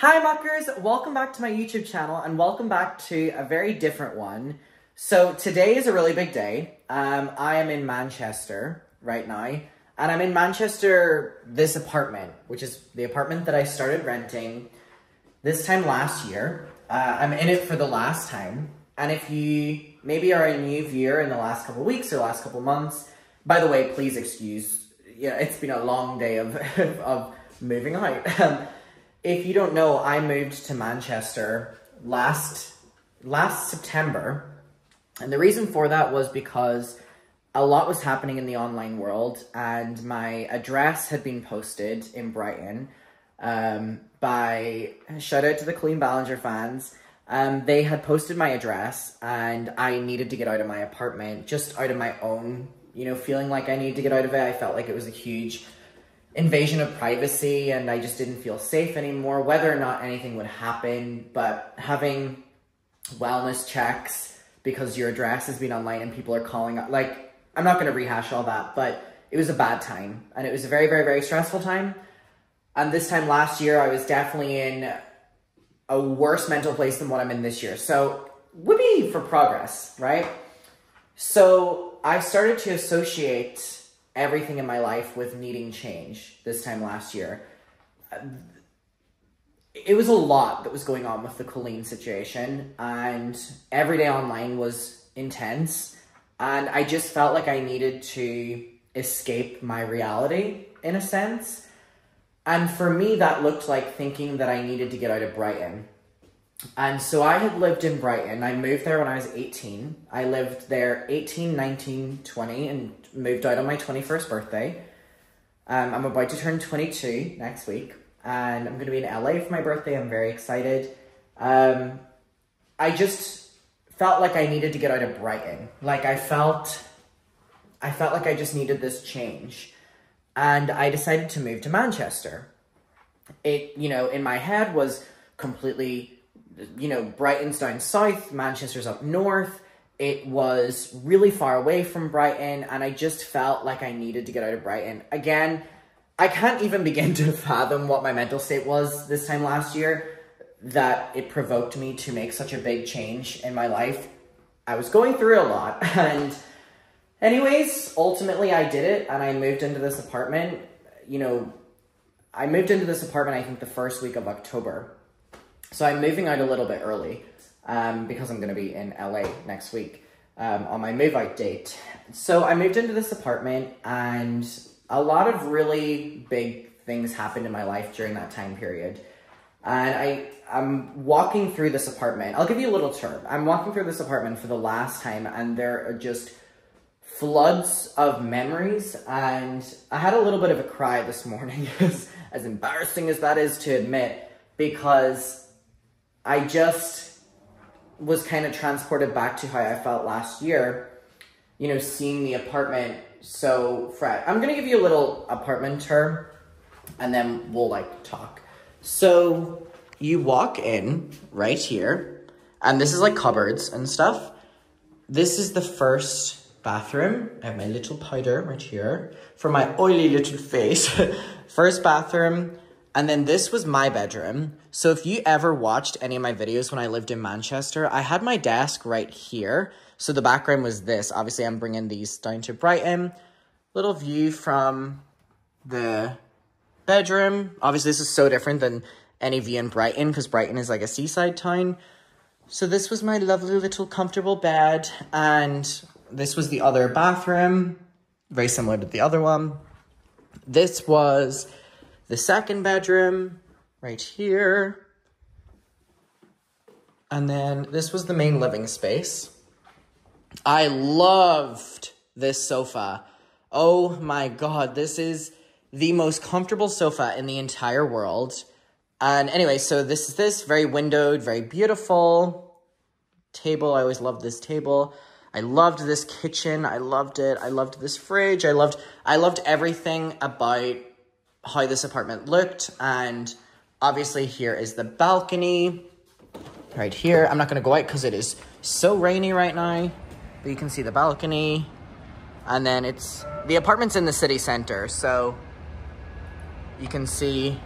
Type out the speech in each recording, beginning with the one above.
Hi muckers, welcome back to my YouTube channel and welcome back to a very different one. So today is a really big day. Um, I am in Manchester right now and I'm in Manchester, this apartment, which is the apartment that I started renting this time last year. Uh, I'm in it for the last time. And if you maybe are a new viewer in the last couple weeks or last couple months, by the way, please excuse, yeah, it's been a long day of, of moving out. If you don't know, I moved to Manchester last last September. And the reason for that was because a lot was happening in the online world and my address had been posted in Brighton um, by shout out to the Colleen Ballinger fans. Um, they had posted my address and I needed to get out of my apartment just out of my own, you know, feeling like I needed to get out of it. I felt like it was a huge invasion of privacy and I just didn't feel safe anymore, whether or not anything would happen. But having wellness checks because your address has been online and people are calling up, like, I'm not going to rehash all that, but it was a bad time and it was a very, very, very stressful time. And this time last year, I was definitely in a worse mental place than what I'm in this year. So, be for progress, right? So, I started to associate everything in my life with needing change this time last year. It was a lot that was going on with the Colleen situation, and every day online was intense. And I just felt like I needed to escape my reality in a sense. And for me, that looked like thinking that I needed to get out of Brighton. And so I had lived in Brighton. I moved there when I was 18. I lived there 18, 19, 20, and moved out on my 21st birthday. Um, I'm about to turn 22 next week, and I'm going to be in LA for my birthday. I'm very excited. Um, I just felt like I needed to get out of Brighton. Like I felt, I felt like I just needed this change, and I decided to move to Manchester. It, you know, in my head was completely you know, Brighton's down south, Manchester's up north. It was really far away from Brighton, and I just felt like I needed to get out of Brighton. Again, I can't even begin to fathom what my mental state was this time last year that it provoked me to make such a big change in my life. I was going through a lot, and anyways, ultimately I did it, and I moved into this apartment. You know, I moved into this apartment, I think, the first week of October so I'm moving out a little bit early um, because I'm going to be in LA next week um, on my move out date. So I moved into this apartment and a lot of really big things happened in my life during that time period. And I, I'm walking through this apartment. I'll give you a little tour. I'm walking through this apartment for the last time and there are just floods of memories and I had a little bit of a cry this morning as, as embarrassing as that is to admit because I just was kind of transported back to how I felt last year, you know, seeing the apartment so fresh. I'm going to give you a little apartment tour and then we'll like talk. So you walk in right here and this is like cupboards and stuff. This is the first bathroom. I have my little powder right here for my oily little face. first bathroom. And then this was my bedroom. So if you ever watched any of my videos when I lived in Manchester, I had my desk right here. So the background was this. Obviously, I'm bringing these down to Brighton. Little view from the bedroom. Obviously, this is so different than any view in Brighton because Brighton is like a seaside town. So this was my lovely little comfortable bed. And this was the other bathroom. Very similar to the other one. This was the second bedroom right here. And then this was the main living space. I loved this sofa. Oh my god, this is the most comfortable sofa in the entire world. And anyway, so this is this, very windowed, very beautiful table. I always loved this table. I loved this kitchen. I loved it. I loved this fridge. I loved I loved everything about how this apartment looked. And obviously here is the balcony right here. I'm not to go out because it is so rainy right now. But you can see the balcony. And then it's, the apartment's in the city center. So you can see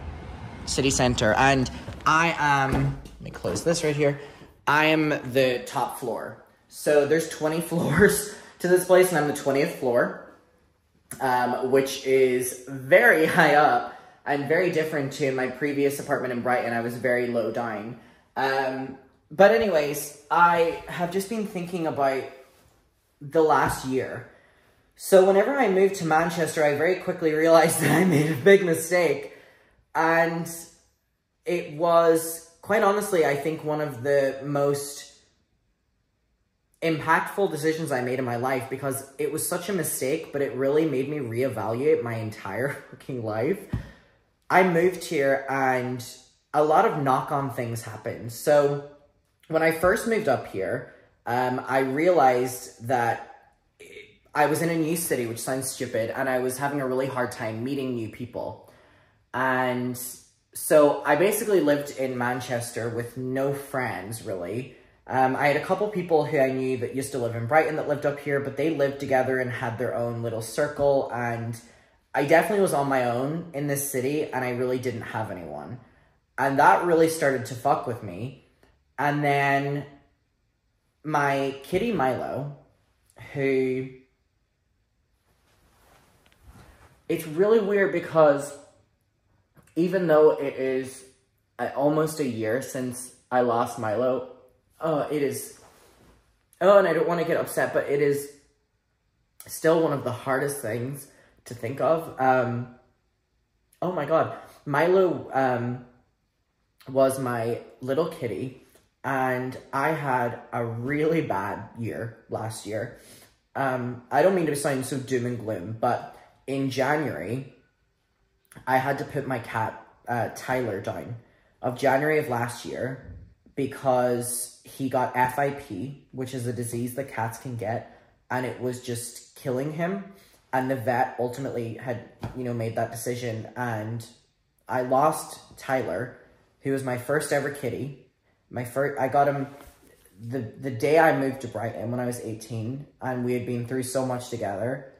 city center. And I am, let me close this right here. I am the top floor. So there's 20 floors to this place, and I'm the 20th floor, um, which is very high up and very different to my previous apartment in Brighton. I was very low down. Um, but anyways, I have just been thinking about the last year. So whenever I moved to Manchester, I very quickly realized that I made a big mistake. And it was, quite honestly, I think one of the most impactful decisions I made in my life because it was such a mistake, but it really made me reevaluate my entire fucking life. I moved here and a lot of knock-on things happened. So when I first moved up here, um, I realized that I was in a new city, which sounds stupid, and I was having a really hard time meeting new people. And so I basically lived in Manchester with no friends, really. Um, I had a couple people who I knew that used to live in Brighton that lived up here, but they lived together and had their own little circle. And I definitely was on my own in this city, and I really didn't have anyone. And that really started to fuck with me. And then my kitty Milo, who it's really weird because even though it is almost a year since I lost Milo, uh, it is, oh, and I don't want to get upset, but it is still one of the hardest things to think of. Um, oh my God. Milo, um, was my little kitty and I had a really bad year last year. Um, I don't mean to sound so doom and gloom, but in January, I had to put my cat, uh, Tyler, down of January of last year because he got FIP, which is a disease that cats can get, and it was just killing him. And the vet ultimately had, you know, made that decision. And I lost Tyler, who was my first ever kitty. My first, I got him the the day I moved to Brighton when I was 18, and we had been through so much together,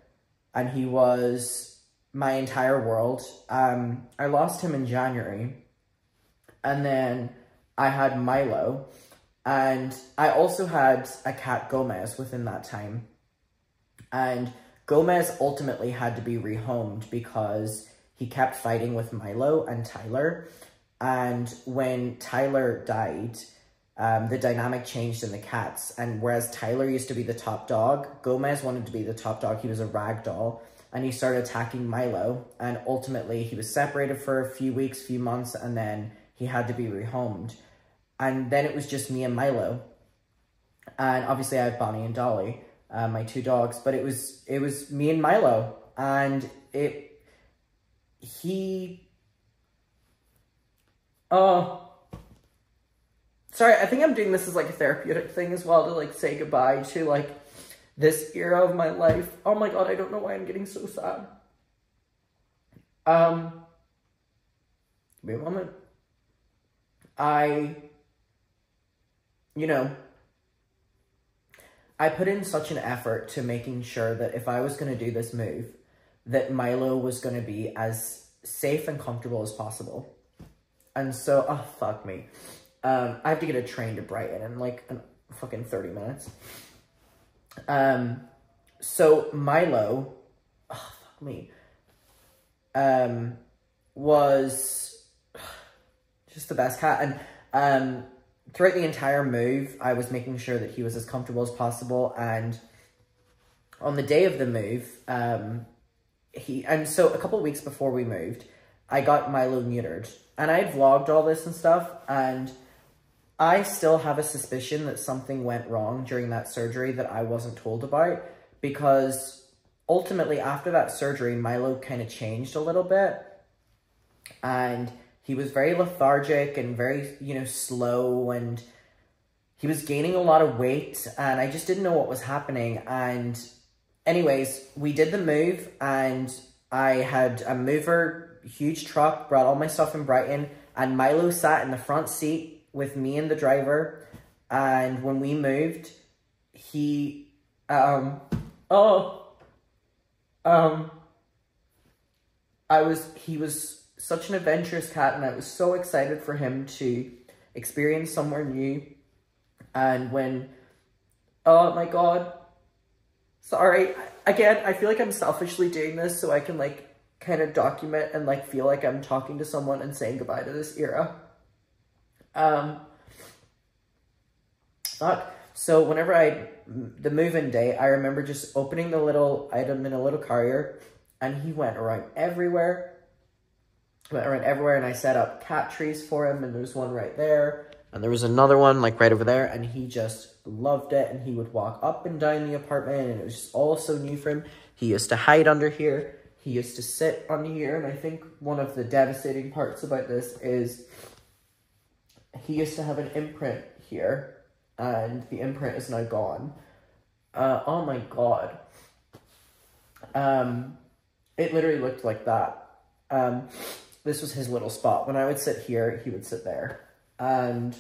and he was my entire world. Um, I lost him in January, and then I had Milo, and I also had a cat Gomez within that time. And Gomez ultimately had to be rehomed because he kept fighting with Milo and Tyler. And when Tyler died, um, the dynamic changed in the cats. And whereas Tyler used to be the top dog, Gomez wanted to be the top dog. He was a rag doll. And he started attacking Milo. And ultimately, he was separated for a few weeks, few months, and then he had to be rehomed. And then it was just me and Milo. And obviously I have Bonnie and Dolly, uh, my two dogs, but it was, it was me and Milo. And it, he, oh, sorry, I think I'm doing this as like a therapeutic thing as well to like say goodbye to like this era of my life. Oh my God, I don't know why I'm getting so sad. Um, wait a moment. I, you know, I put in such an effort to making sure that if I was going to do this move, that Milo was going to be as safe and comfortable as possible. And so, oh, fuck me. Um, I have to get a train to Brighton in like an, fucking 30 minutes. Um, so Milo, oh, fuck me, um, was just the best cat. And um, throughout the entire move, I was making sure that he was as comfortable as possible. And on the day of the move, um, he and so a couple weeks before we moved, I got Milo neutered, and I had vlogged all this and stuff, and I still have a suspicion that something went wrong during that surgery that I wasn't told about, because ultimately after that surgery, Milo kind of changed a little bit, and he was very lethargic and very, you know, slow and he was gaining a lot of weight and I just didn't know what was happening. And anyways, we did the move and I had a mover, huge truck, brought all my stuff in Brighton and Milo sat in the front seat with me and the driver. And when we moved, he, um, oh, um, I was, he was such an adventurous cat and I was so excited for him to experience somewhere new. And when, oh my God, sorry, again, I feel like I'm selfishly doing this so I can like kind of document and like feel like I'm talking to someone and saying goodbye to this era. Um. So whenever I, the move-in day, I remember just opening the little item in a little carrier and he went around everywhere. Went around everywhere and I set up cat trees for him and there's one right there. And there was another one like right over there and he just loved it and he would walk up and down the apartment and it was just all so new for him. He used to hide under here. He used to sit on here and I think one of the devastating parts about this is he used to have an imprint here and the imprint is now gone. Uh, oh my god. Um, it literally looked like that. Um, this was his little spot. When I would sit here, he would sit there. And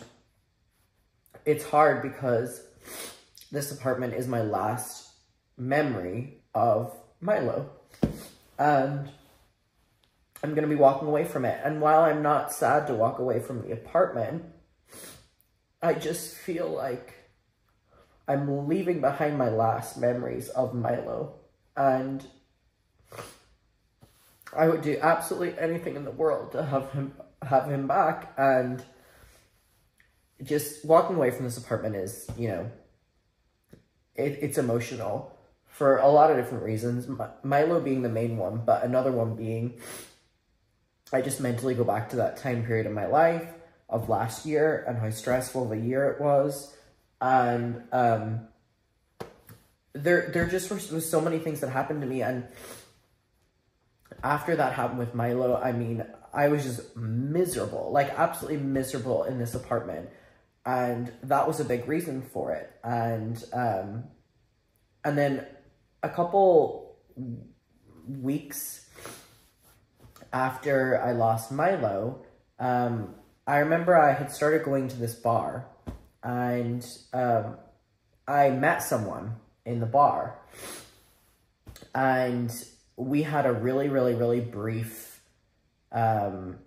it's hard because this apartment is my last memory of Milo. And I'm going to be walking away from it. And while I'm not sad to walk away from the apartment, I just feel like I'm leaving behind my last memories of Milo. And I would do absolutely anything in the world to have him have him back and just walking away from this apartment is, you know, it, it's emotional for a lot of different reasons. Milo being the main one, but another one being I just mentally go back to that time period in my life of last year and how stressful of a year it was. And um, there, there just was so many things that happened to me. And after that happened with Milo, I mean, I was just miserable, like absolutely miserable in this apartment. And that was a big reason for it. And, um, and then a couple weeks after I lost Milo, um, I remember I had started going to this bar and um, I met someone in the bar and we had a really, really, really brief, um,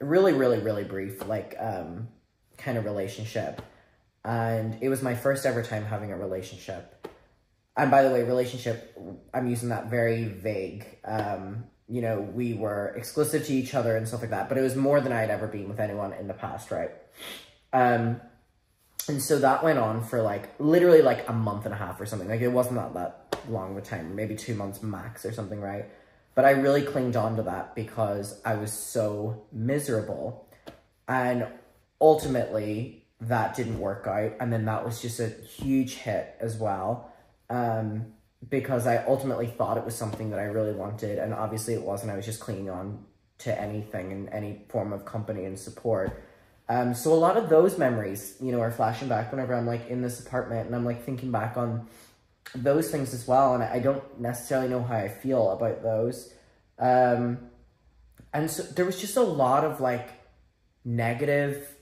really, really, really brief, like, um, kind of relationship. And it was my first ever time having a relationship. And by the way, relationship, I'm using that very vague. Um, you know, we were exclusive to each other and stuff like that, but it was more than I had ever been with anyone in the past, right? Um, and so that went on for like, literally like a month and a half or something. Like it wasn't that, that long a time, maybe two months max or something, right? But I really clinged on to that because I was so miserable. And ultimately that didn't work out. And then that was just a huge hit as well. Um, because I ultimately thought it was something that I really wanted, and obviously it wasn't. I was just clinging on to anything and any form of company and support. Um, so a lot of those memories, you know, are flashing back whenever I'm like in this apartment and I'm like thinking back on those things as well, and I don't necessarily know how I feel about those. Um, and so there was just a lot of like negative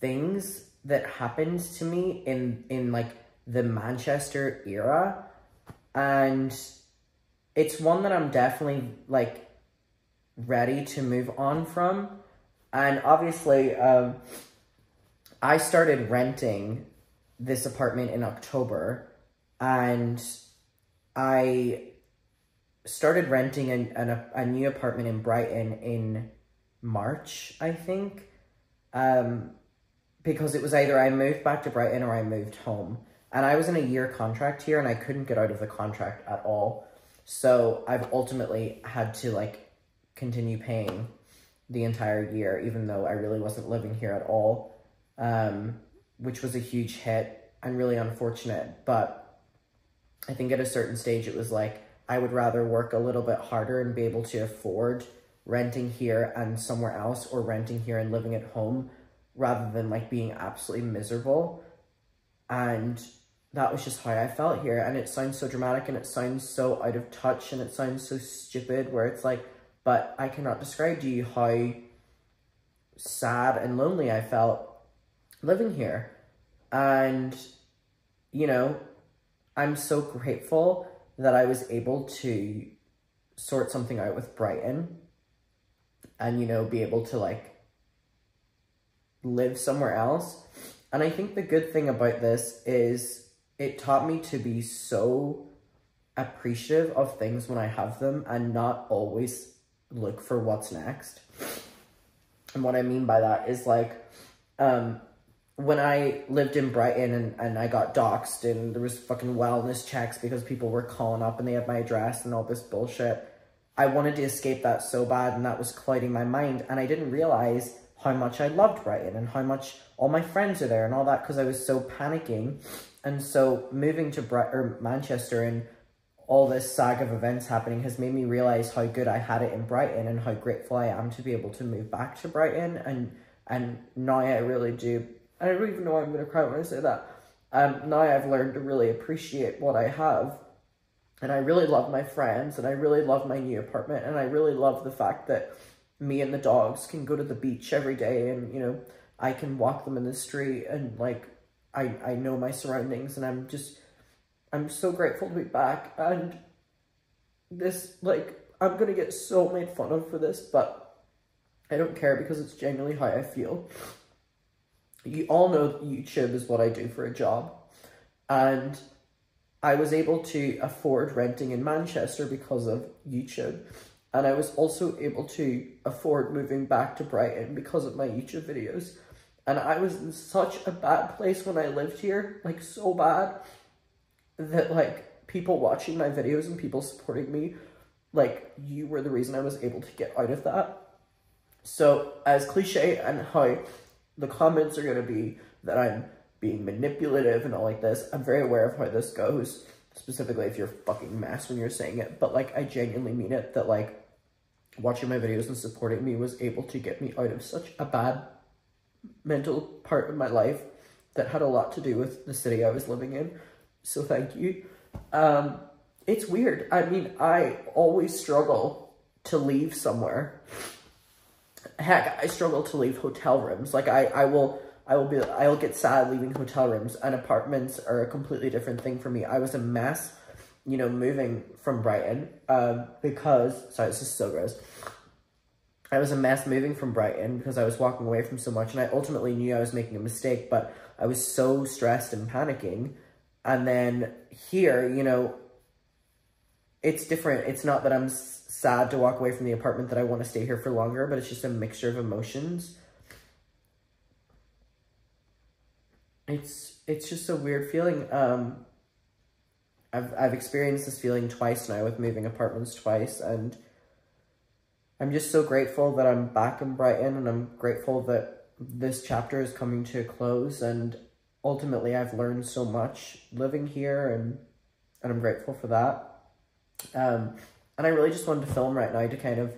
things that happened to me in in like the Manchester era and it's one that I'm definitely like ready to move on from. And obviously, um, I started renting this apartment in October and I started renting an, an, a new apartment in Brighton in March, I think. Um, because it was either I moved back to Brighton or I moved home. And I was in a year contract here and I couldn't get out of the contract at all. So I've ultimately had to like continue paying the entire year, even though I really wasn't living here at all, um, which was a huge hit and really unfortunate. But I think at a certain stage, it was like I would rather work a little bit harder and be able to afford renting here and somewhere else or renting here and living at home rather than like being absolutely miserable. And that was just how I felt here. And it sounds so dramatic and it sounds so out of touch and it sounds so stupid where it's like, but I cannot describe to you how sad and lonely I felt living here. And, you know, I'm so grateful that I was able to sort something out with Brighton and, you know, be able to like live somewhere else. And I think the good thing about this is it taught me to be so appreciative of things when I have them and not always look for what's next. And what I mean by that is like, um, when I lived in Brighton and, and I got doxxed and there was fucking wellness checks because people were calling up and they had my address and all this bullshit, I wanted to escape that so bad and that was clouding my mind. And I didn't realize how much I loved Brighton and how much all my friends are there and all that because I was so panicking. And so moving to Bri- or Manchester and all this saga of events happening has made me realize how good I had it in Brighton and how grateful I am to be able to move back to Brighton. And and now I really do. I don't even know why I'm going to cry when I say that. Um, now I've learned to really appreciate what I have. And I really love my friends and I really love my new apartment and I really love the fact that me and the dogs can go to the beach every day and, you know, I can walk them in the street and like I, I know my surroundings and I'm just I'm so grateful to be back and this like I'm gonna get so made fun of for this, but I don't care because it's genuinely how I feel. You all know YouTube is what I do for a job. And I was able to afford renting in Manchester because of YouTube. And I was also able to afford moving back to Brighton because of my YouTube videos. And I was in such a bad place when I lived here, like so bad, that like people watching my videos and people supporting me, like you were the reason I was able to get out of that. So as cliche and how the comments are going to be that I'm being manipulative and all like this, I'm very aware of how this goes specifically if you're fucking mess when you're saying it, but like I genuinely mean it that like watching my videos and supporting me was able to get me out of such a bad mental part of my life that had a lot to do with the city I was living in. So thank you. Um, it's weird. I mean, I always struggle to leave somewhere. Heck, I struggle to leave hotel rooms. Like I, I will I will be, I'll get sad leaving hotel rooms and apartments are a completely different thing for me. I was a mess, you know, moving from Brighton, um, because, sorry, this is so gross. I was a mess moving from Brighton because I was walking away from so much and I ultimately knew I was making a mistake, but I was so stressed and panicking. And then here, you know, it's different. It's not that I'm sad to walk away from the apartment that I want to stay here for longer, but it's just a mixture of emotions. it's it's just a weird feeling. Um, I've I've experienced this feeling twice now with moving apartments twice, and I'm just so grateful that I'm back in Brighton, and I'm grateful that this chapter is coming to a close, and ultimately I've learned so much living here, and and I'm grateful for that. Um, and I really just wanted to film right now to kind of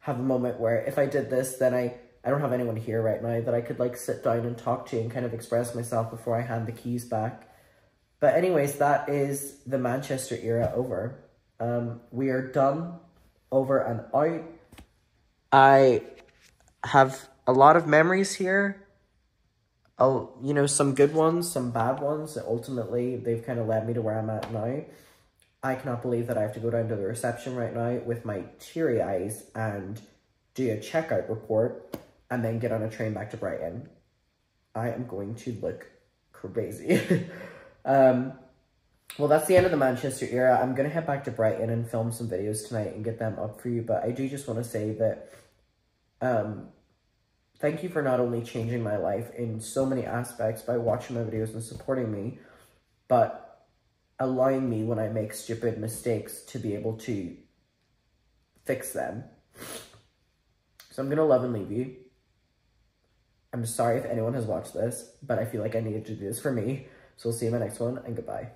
have a moment where if I did this, then I I don't have anyone here right now that I could like sit down and talk to and kind of express myself before I hand the keys back. But anyways, that is the Manchester era over. Um, we are done, over and out. I have a lot of memories here. Oh, you know, some good ones, some bad ones. Ultimately, they've kind of led me to where I'm at now. I cannot believe that I have to go down to the reception right now with my teary eyes and do a checkout report and then get on a train back to Brighton, I am going to look crazy. um, well, that's the end of the Manchester era. I'm going to head back to Brighton and film some videos tonight and get them up for you. But I do just want to say that um, thank you for not only changing my life in so many aspects by watching my videos and supporting me, but allowing me when I make stupid mistakes to be able to fix them. So I'm going to love and leave you. I'm sorry if anyone has watched this, but I feel like I needed to do this for me. So we'll see you in my next one, and goodbye.